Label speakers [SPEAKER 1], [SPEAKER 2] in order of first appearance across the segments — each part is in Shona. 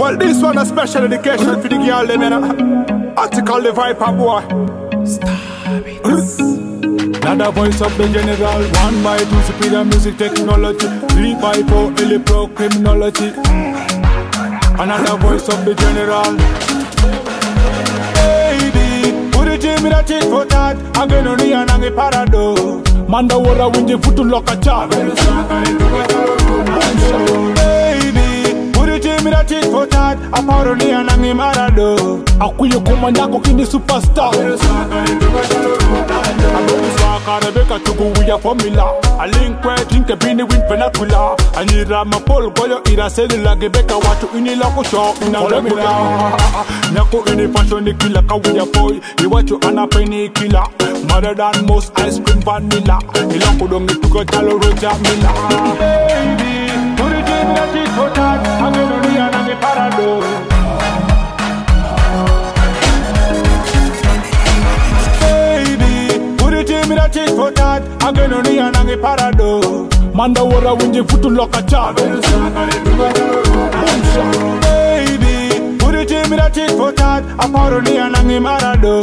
[SPEAKER 1] Well, this one a special dedication for the girl, them, you know. Article the Viper boy. Another voice of the general, one by two, superior music technology, three by four, early pro criminology. Another voice of the general. Baby, put it in me that it for that, I'm gonna run a parado. Manda wora winje futu loka cha. Manda wora winje futu Sad, a paro ni anangi marado Akuyo kuma nyako kini superstar Abelo swaka rebeka chalo rumo tando Abelo swaka rebeka chugu uya formula Alinkwe tinke bini win vernacula Anira mapol goyo ira sedi lagi beka watu ini lako show ina remula Nyako ini fashion ni kila kawuya boy Ni watu anapeni kila Mother than most ice cream vanilla Ilako dongi tuka chalo roja mila Hey, hey, hey so that ageno ni anange parado manda wora winje futu loka chave Mira chit for that, a paro ni anange marado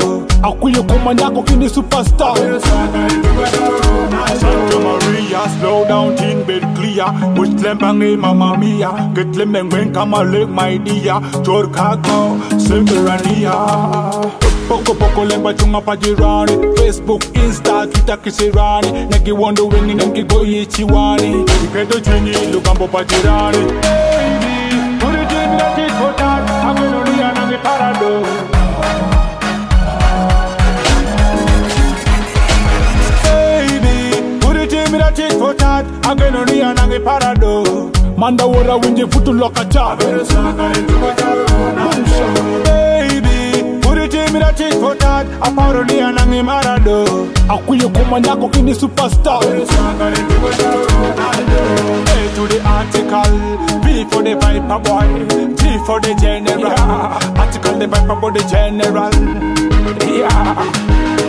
[SPEAKER 1] Akuye kuma nyako kini superstar Akuye kuma nyako kini superstar Mush tlembangi mama mia Get lemengwen kama leg my dia Chor kako Sembrania Poco poco lengua chunga pa jirani Facebook, Insta, kita kisirani Nagi wondo wengi nengi goyi chiwani Kendo chini lukambo pa jirani Baby, puri jimna jiko tan Agono niya ngati angenoniya nange parado mandawora winje futu lokachababy uri timira tifotat aparoniya nange marado akuye koma nako ini superstar the article B for the Viper boy G for the general yeah. article the Viper boy the general yeah